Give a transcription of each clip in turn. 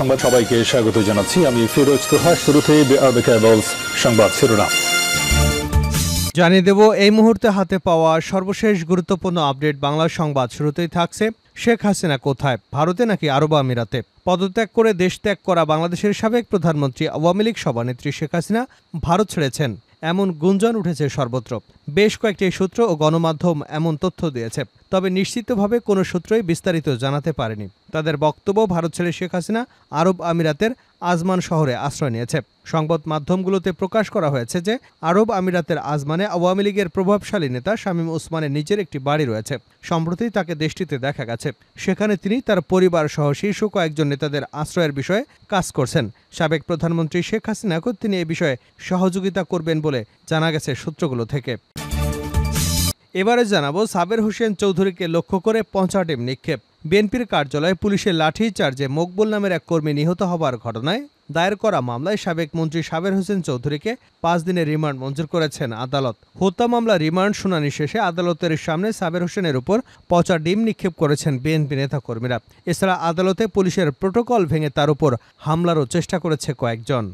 সংবাদ সবাইকে স্বাগত জানাচ্ছি। আমি ফিরোজ তোহা শুরুতে সংবাদ শিরোনাম। জানিয়ে দেব, এই মুহূর্তে হাতে পাওয়া সর্বশেষ গুরুত্বপূর্ণ আপডেট বাংলা সংবাদ শুরুতেই থাকছে। শেখ হাসিনা কোথায়? ভারতে নাকি আরব আমিরাতে? পদত্যাগ করে দেশ ত্যাগ করা বাংলাদেশের সাবেক প্রধানমন্ত্রী আওয়ামী লীগ সভানেত্রী শেখ হাসিনা ভারত ছেড়েছেন। এমন গুঞ্জন উঠেছে সর্বত্র। বেশ কয়েকটি সূত্র ও গণমাধ্যম এমন তথ্য দিয়েছে। তবে নিশ্চিতভাবে কোনো সূত্রই বিস্তারিত জানাতে পারেনি। তাদের বক্তব্য ভারত ছেড়ে শেখ হাসিনা আরব আমিরাতের আজমান শহরে আশ্রয় নিয়েছে। সংবাদ মাধ্যমগুলোতে প্রকাশ করা হয়েছে যে, আরব আমিরাতের আজমানে আওয়ামী লীগের প্রভাবশালী নেতা শামীম ওসমানের নিজের একটি বাড়ি রয়েছে। সম্প্রতি তাকে দেশটিতে দেখা গেছে। সেখানে তিনি তার পরিবার সহ শীর্ষ কয়েকজন নেতাদের আশ্রয়ের বিষয়ে কাজ করছেন। সাবেক প্রধানমন্ত্রী শেখ হাসিনাকেও তিনি এ বিষয়ে সহযোগিতা করবেন বলে জানা গেছে সূত্রগুলো থেকে। এবারে জানাব সাবের হোসেন চৌধুরীকে লক্ষ্য করে পঞ্চাটিম নিক্ষেপ। বিএনপির কার্যালয়ে পুলিশের লাঠি চার্জে মকবুল নামের এক কর্মী নিহত হবার ঘটনায় দায়ের করা মামলায় সাবেক মন্ত্রী সাবের হোসেন চৌধুরীকে পাঁচ দিনের রিমান্ড মঞ্জুর করেছেন আদালত। হত্যা মামলা রিমান্ড শুনানি শেষে আদালতের সামনে সাবের হোসেনের উপর পচা ডিম নিক্ষেপ করেছেন বিএনপি নেতাকর্মীরা। এছাড়া আদালতে পুলিশের প্রোটোকল ভেঙে তার উপর হামলারও চেষ্টা করেছে কয়েকজন।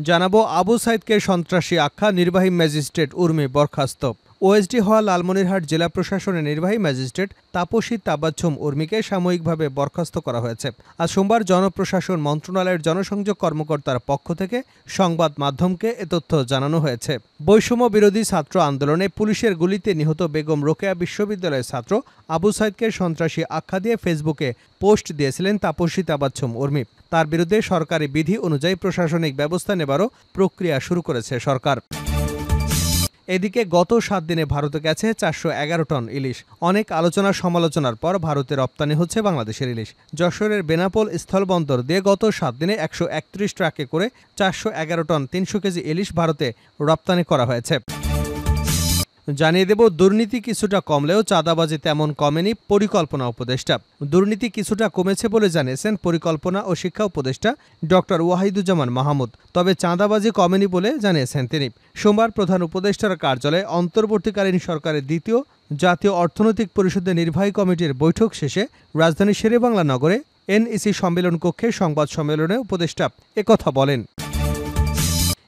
জানাব আবু সাইদকে সন্ত্রাসী আখ্যা, নির্বাহী ম্যাজিস্ট্রেট উর্মি বরখাস্ত। ওএসডি হওয়া লালমনিরহাট জেলা প্রশাসনের নির্বাহী ম্যাজিস্ট্রেট তাপসী তাবাচ্ছুম উর্মিকে সাময়িকভাবে বরখাস্ত করা হয়েছে। আজ সোমবার জনপ্রশাসন মন্ত্রণালয়ের জনসংযোগ কর্মকর্তার পক্ষ থেকে সংবাদ মাধ্যমকে এ তথ্য জানানো হয়েছে। বৈষম্য বিরোধী ছাত্র আন্দোলনে পুলিশের গুলিতে নিহত বেগম রোকেয়া বিশ্ববিদ্যালয়ের ছাত্র আবু সাইদকে সন্ত্রাসী আখ্যা দিয়ে ফেসবুকে পোস্ট দিয়েছিলেন তাপসী তাবাচ্ছুম উর্মি। তার বিরুদ্ধে সরকারি বিধি অনুযায়ী প্রশাসনিক ব্যবস্থা নেবারও প্রক্রিয়া শুরু করেছে সরকার। এদিকে গত সাত দিনে ভারতে গেছে চারশো এগারো টন ইলিশ। অনেক আলোচনা সমালোচনার পর ভারতে রপ্তানি হচ্ছে বাংলাদেশের ইলিশ। যশোরের বেনাপোল স্থলবন্দর দিয়ে গত সাত দিনে একশো একত্রিশ ট্রাকে করে চারশো এগারো টন তিনশো কেজি ইলিশ ভারতে রপ্তানি করা হয়েছে। জানিয়ে দেব, দুর্নীতি কিছুটা কমলেও চাঁদাবাজি তেমন কমেনি পরিকল্পনা উপদেষ্টা। দুর্নীতি কিছুটা কমেছে বলে জানিয়েছেন পরিকল্পনা ও শিক্ষা উপদেষ্টা ডক্টর ওয়াহিদুজ্জামান মাহমুদ। তবে চাঁদাবাজি কমেনি বলে জানিয়েছেন তিনি। সোমবার প্রধান উপদেষ্টার কার্যালয়ে অন্তর্বর্তীকালীন সরকারের দ্বিতীয় জাতীয় অর্থনৈতিক পরিষদের নির্বাহী কমিটির বৈঠক শেষে রাজধানী শেরেবাংলা নগরে এনইসি সম্মেলন কক্ষে সংবাদ সম্মেলনে উপদেষ্টা একথা বলেন।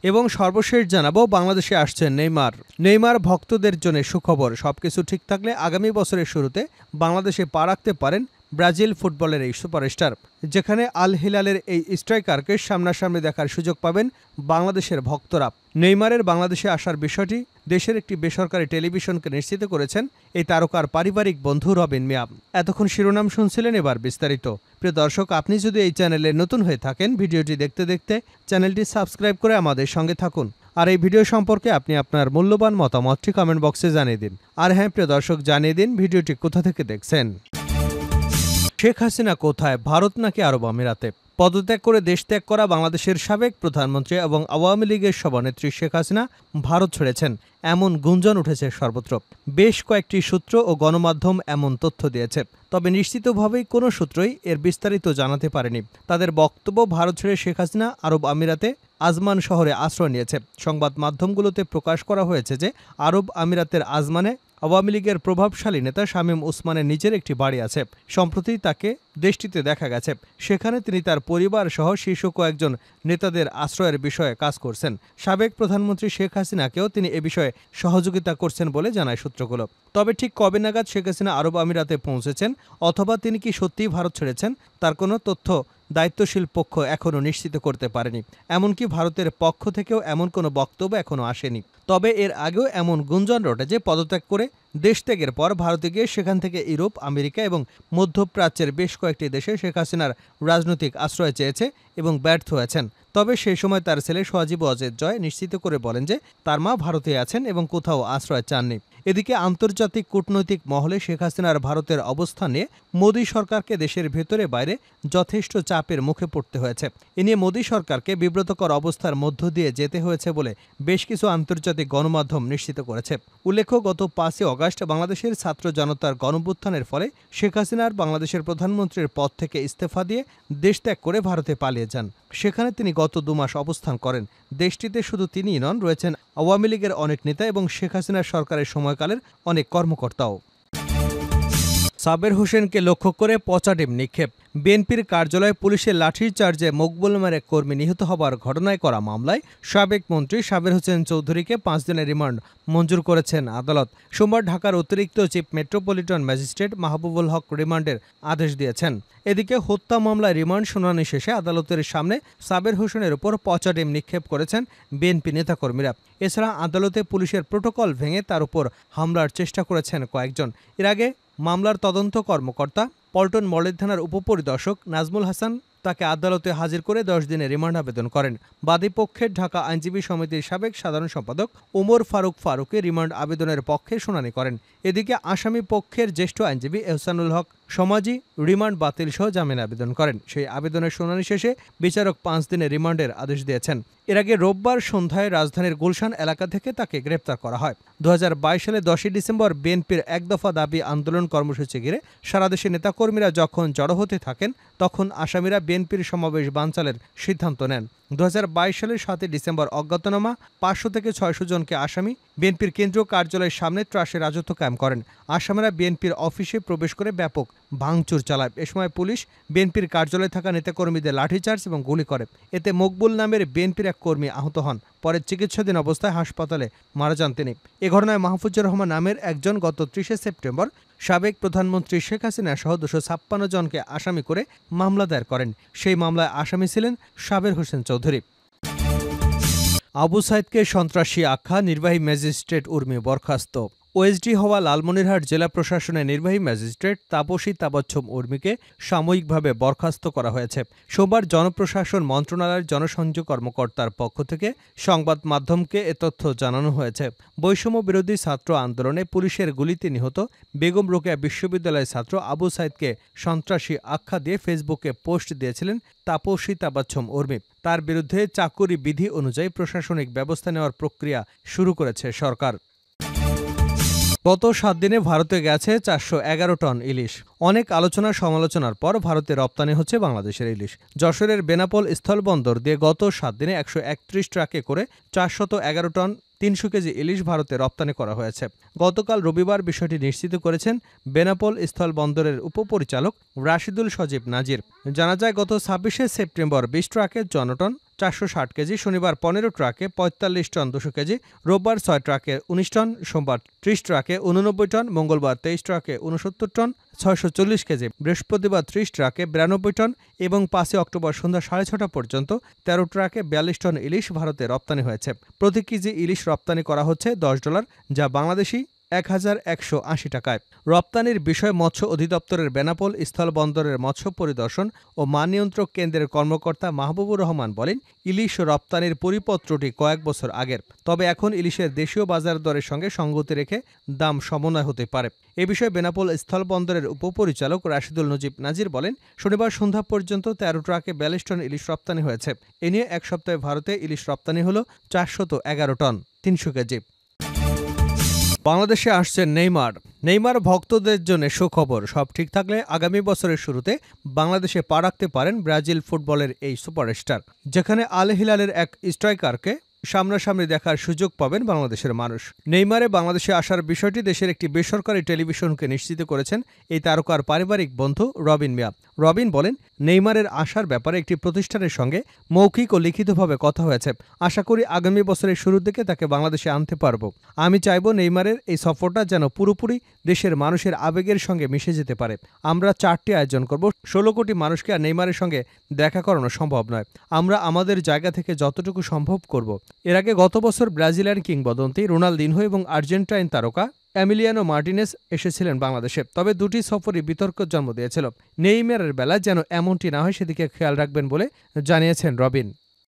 এবং সর্বশেষ জানাব, বাংলাদেশে আসছেন নেইমার। নেইমার ভক্তদের জন্য সুখবর। সবকিছু ঠিক থাকলে আগামী বছরের শুরুতে বাংলাদেশে পা রাখতে পারেন ব্রাজিল ফুটবলের এই সুপারস্টার, যেখানে আল হিলালের এই স্ট্রাইকারকে সামনাসামনি দেখার সুযোগ পাবেন বাংলাদেশের ভক্তরা। নেইমারের বাংলাদেশে আসার বিষয়টি দেশের একটি বেসরকারি টেলিভিশনকে নিশ্চিত করেছেন এই তারকার পারিবারিক বন্ধু রবিন মিয়াম এতক্ষণ শিরোনাম শুনছিলেন এবার বিস্তারিত। প্রিয় দর্শক, আপনি যদি এই চ্যানেলে নতুন হয়ে থাকেন, ভিডিওটি দেখতে দেখতে চ্যানেলটি সাবস্ক্রাইব করে আমাদের সঙ্গে থাকুন। আর এই ভিডিও সম্পর্কে আপনি আপনার মূল্যবান মতামতটি কমেন্ট বক্সে জানিয়ে দিন। আর হ্যাঁ প্রিয় দর্শক, জানিয়ে দিন ভিডিওটি কোথা থেকে দেখছেন। শেখ হাসিনা কোথায়, ভারত নাকি আরব আমিরাতে? পদত্যাগ করে দেশ ত্যাগ করা বাংলাদেশের সাবেক প্রধানমন্ত্রী এবং আওয়ামী লীগের সভানেত্রী শেখ হাসিনা ভারত ছেড়েছেন। এমন গুঞ্জন উঠেছে সর্বত্র। বেশ কয়েকটি সূত্র ও গণমাধ্যম এমন তথ্য দিয়েছে। তবে নিশ্চিতভাবেই কোনো সূত্রই এর বিস্তারিত জানাতে পারেনি। তাদের বক্তব্য, ভারত ছেড়ে শেখ হাসিনা আরব আমিরাতে আজমান শহরে আশ্রয় নিয়েছে। সংবাদ মাধ্যমগুলোতে প্রকাশ করা হয়েছে যে, আরব আমিরাতের আজমানে আওয়ামী লীগের প্রভাবশালী নেতা শামীম ওসমানের নিজের একটি বাড়ি আছে। সম্প্রতি তাকে দেশটিতে দেখা গেছে। সেখানে তিনি তার পরিবার সহ শীর্ষ কয়েকজন নেতাদের আশ্রয়ের বিষয়ে কাজ করছেন। সাবেক প্রধানমন্ত্রী শেখ হাসিনাকেও তিনি এ বিষয়ে সহযোগিতা করছেন বলে জানায় সূত্রগুলো। তবে ঠিক কবে নাগাদ শেখ হাসিনা আরব আমিরাতে পৌঁছেছেন অথবা তিনি কি সত্যিই ভারত ছেড়েছেন, তার কোনো তথ্য দায়িত্বশীল পক্ষ এখনও নিশ্চিত করতে পারেনি। এমনকি ভারতের পক্ষ থেকেও এমন কোনো বক্তব্য এখনও আসেনি। তবে এর আগেও এমন গুঞ্জন রটে যে পদত্যাগ করে দেশ ত্যাগের পর ভারতে গিয়ে সেখান থেকে ইউরোপ, আমেরিকা এবং মধ্যপ্রাচ্যের বেশ কয়েকটি দেশে শেখ হাসিনার রাজনৈতিক আশ্রয় চেয়েছে এবং ব্যর্থ হয়েছেন। তবে সেই সময় তার ছেলে সোয়াজিব অজেদ জয় নিশ্চিত করে বলেন যে তার মা ভারতে আছেন এবং কোথাও আশ্রয় চাননি। এদিকে আন্তর্জাতিক কূটনৈতিক মহলে শেখ হাসিনার ভারতের অবস্থানে মোদী সরকারকে দেশের ভেতরে বাইরে যথেষ্ট চাপের মুখে পড়তে হয়েছে। এ নিয়ে মোদী সরকারকে বিব্রতকর অবস্থার মধ্য দিয়ে যেতে হয়েছে বলে বেশ কিছু আন্তর্জাতিক গণমাধ্যম নিশ্চিত করেছে। উল্লেখ্য, গত পাঁচই অগাস্ট বাংলাদেশের ছাত্র জনতার গণভ্যুত্থানের ফলে শেখ হাসিনার বাংলাদেশের প্রধানমন্ত্রীর পদ থেকে ইস্তফা দিয়ে দেশ ত্যাগ করে ভারতে পালিয়ে যান। সেখানে তিনি গত দুমাস অবস্থান করেন। দেশটিতে শুধু তিনিই নন, রয়েছেন আওয়ামী লীগের অনেক নেতা এবং শেখ হাসিনার সরকারের সময়কালের অনেক কর্মকর্তাও। সাবের হোসেনকে লক্ষ্য করে পচা ডিম নিক্ষেপ। বিএনপির কার্যালয়ে পুলিশের লাঠির চার্জে মকবুল এক কর্মী নিহত হবার ঘটনায় করা মামলায় সাবেক মন্ত্রী সাবের হোসেন চৌধুরীকে পাঁচ দিনের রিমান্ড মঞ্জুর করেছেন আদালত। সোমবার ঢাকার অতিরিক্ত chief metropolitan magistrate Mahbubul Haque রিমান্ডের আদেশ দিয়েছেন। এদিকে হত্যা মামলায় রিমান্ড শুনানি শেষে আদালতের সামনে সাবের হোসেনের উপর পচা ডিম নিক্ষেপ করেছেন বিএনপি নেতাকর্মীরা। এছাড়া আদালতে পুলিশের প্রোটোকল ভেঙে তার উপর হামলার চেষ্টা করেছেন কয়েকজন। এর আগে মামলার তদন্ত কর্মকর্তা পল্টন মডেল থানার উপপরিদর্শক নাজমুল হাসান তাকে আদালতে হাজির করে দশ দিনের রিমান্ড আবেদন করেন। বাদী পক্ষের ঢাকা আইনজীবী সমিতির সাবেক সাধারণ সম্পাদক ওমর ফারুক ফারুকে রিমান্ড আবেদনের পক্ষে শুনানি করেন। এদিকে আসামি পক্ষের জ্যেষ্ঠ আইনজীবী এহসানুল হক সমাজি রিমান্ড বাতিল সহ জামিন আবেদন করেন। সেই আবেদনের শুনানি শেষে বিচারক পাঁচ দিনের রিমান্ডের আদেশ দিয়েছেন। এর আগে রোববার সন্ধ্যায় রাজধানীর গুলশান এলাকা থেকে তাকে গ্রেপ্তার করা হয়। দুহাজার বাইশ সালে দশই ডিসেম্বর বিএনপির এক দফা দাবি আন্দোলন কর্মসূচি ঘিরে সারা দেশের নেতাকর্মীরা যখন জড়ো হতে থাকেন, তখন আসামিরা বিএনপির সমাবেশ বানচালের সিদ্ধান্ত নেন। দুহাজার বাইশ সালের সাতই ডিসেম্বর অজ্ঞাতনামা, পাঁচশো থেকে ছয়শো জনকে আসামি বিএনপির কেন্দ্রীয় কার্যালয়ের সামনে ত্রাসে রাজত্ব কায়েম করেন। আসামিরা বিএনপির অফিসে প্রবেশ করে ব্যাপক ভাঙচুর চালায়। এ সময় পুলিশ বিএনপির কার্যালয়ে থাকা নেতাকর্মীদের লাঠিচার্জ এবং গুলি করে। এতে মকবুল নামের বিএনপির এক কর্মী আহত হন। পরে চিকিৎসাধীন অবস্থায় হাসপাতালে মারা যান তিনি। এ ঘটনায় মাহফুজুর রহমান নামের একজন গত ত্রিশে সেপ্টেম্বর সাবেক প্রধানমন্ত্রী শেখ হাসিনা সহ দুশো ছাপ্পান্ন জনকে আসামি করে মামলা দায়ের করেন। সেই মামলায় আসামি ছিলেন সাবের হোসেন চৌধুরী। আবু সাইদকে সন্ত্রাসী আখ্যা, নির্বাহী ম্যাজিস্ট্রেট উর্মি বরখাস্ত। ওএসডি হওয়া লালমনিরহাট জেলা প্রশাসনের নির্বাহী ম্যাজিস্ট্রেট তাপসী তাবচ্ছম উর্মিকে সাময়িকভাবে বরখাস্ত করা হয়েছে। সোমবার জনপ্রশাসন মন্ত্রণালয়ের জনসংযোগ কর্মকর্তার পক্ষ থেকে সংবাদ মাধ্যমকে এ তথ্য জানানো হয়েছে। বৈষম্য বিরোধী ছাত্র আন্দোলনে পুলিশের গুলিতে নিহত বেগম রোকেয়া বিশ্ববিদ্যালয়ের ছাত্র আবু সাইদকে সন্ত্রাসী আখ্যা দিয়ে ফেসবুকে পোস্ট দিয়েছিলেন তাপসী তাবাচ্ছম উর্মি। তার বিরুদ্ধে চাকুরি বিধি অনুযায়ী প্রশাসনিক ব্যবস্থা নেওয়ার প্রক্রিয়া শুরু করেছে সরকার। গত সাত দিনে ভারতে গেছে চারশো এগারো টন ইলিশ। অনেক আলোচনা সমালোচনার পর ভারতে রপ্তানি হচ্ছে বাংলাদেশের ইলিশ। যশোরের বেনাপোল স্থলবন্দর দিয়ে গত সাত দিনে একশো একত্রিশ ট্রাকে করে চারশত এগারো টন তিনশো কেজি ইলিশ ভারতে রপ্তানি করা হয়েছে। গতকাল রবিবার বিষয়টি নিশ্চিত করেছেন বেনাপোল স্থলবন্দরের উপপরিচালক রাশিদুল সজীব নাজির। জানা যায়, গত ছাব্বিশে সেপ্টেম্বর বিশ ট্রাকে জনটন, চারশো ষাট কেজি, শনিবার পনেরো ট্রাকে পঁয়তাল্লিশ টন, দুশো কেজি, রোববার ছয় ট্রাকে উনিশ টন, সোমবার ত্রিশ ট্রাকে উননব্বই টন, মঙ্গলবার তেইশ ট্রাকে উনসত্তর টন ছয়শো চল্লিশ কেজি, বৃহস্পতিবার ত্রিশ ট্রাকে বিরানব্বই টন এবং পাঁচই অক্টোবর সন্ধ্যা সাড়ে ছটা পর্যন্ত তেরো ট্রাকে বিয়াল্লিশ টন ইলিশ ভারতে রপ্তানি হয়েছে। প্রতি কেজি ইলিশ রপ্তানি করা হচ্ছে দশ ডলার, যা বাংলাদেশি এক হাজার একশো আশি টাকায়। রপ্তানির বিষয়ে মৎস্য অধিদপ্তরের বেনাপোল স্থলবন্দরের মৎস্য পরিদর্শন ও মান নিয়ন্ত্রক কেন্দ্রের কর্মকর্তা মাহবুবুর রহমান বলেন, ইলিশ রপ্তানির পরিপত্রটি কয়েক বছর আগের। তবে এখন ইলিশের দেশীয় বাজার দরের সঙ্গে সঙ্গতি রেখে দাম সমন্বয় হতে পারে। এ বিষয়ে বেনাপোল স্থলবন্দরের উপপরিচালক রাশিদুল নজিব নাজির বলেন, শনিবার সন্ধ্যা পর্যন্ত তেরো ট্রাকে বিয়াল্লিশ টন ইলিশ রপ্তানি হয়েছে। এ নিয়ে এক সপ্তাহে ভারতে ইলিশ রপ্তানি হল চারশত এগারো টন, তিনশো কেজি। বাংলাদেশে আসছেন নেইমার। নেইমার ভক্তদের জন্য সুখবর। সব ঠিক থাকলে আগামী বছরের শুরুতে বাংলাদেশে পা রাখতে পারেন ব্রাজিল ফুটবলের এই সুপারস্টার, যেখানে আল হিলালের এক স্ট্রাইকারকে সামনাসামনি দেখার সুযোগ পাবেন বাংলাদেশের মানুষ। নেইমারে বাংলাদেশে আসার বিষয়টি দেশের একটি বেসরকারি টেলিভিশনকে নিশ্চিত করেছেন এই তারকার পারিবারিক বন্ধু রবিন মিয়া। রবিন বলেন, নেইমারের আসার ব্যাপারে একটি প্রতিষ্ঠানের সঙ্গে মৌখিক ও লিখিতভাবে কথা হয়েছে। আশা করি আগামী বছরের শুরুর দিকে তাকে বাংলাদেশে আনতে পারব। আমি চাইব নেইমারের এই সফরটা যেন পুরোপুরি দেশের মানুষের আবেগের সঙ্গে মিশে যেতে পারে। আমরা চারটি আয়োজন করব। ষোলো কোটি মানুষকে আর নেইমারের সঙ্গে দেখা করানো সম্ভব নয়। আমরা আমাদের জায়গা থেকে যতটুকু সম্ভব করব। এর আগে গত বছর ব্রাজিলিয়ান কিংবদন্তি রোনালদিনহো এবং আর্জেন্টাইন তারকা অ্যামিলিয়ানো মার্টিনেস এসেছিলেন বাংলাদেশে, তবে দুটি সফরই বিতর্ক জন্ম দিয়েছিল। নেইমারের বেলা যেন এমনটি না হয়, সেদিকে খেয়াল রাখবেন বলে জানিয়েছেন রবিন।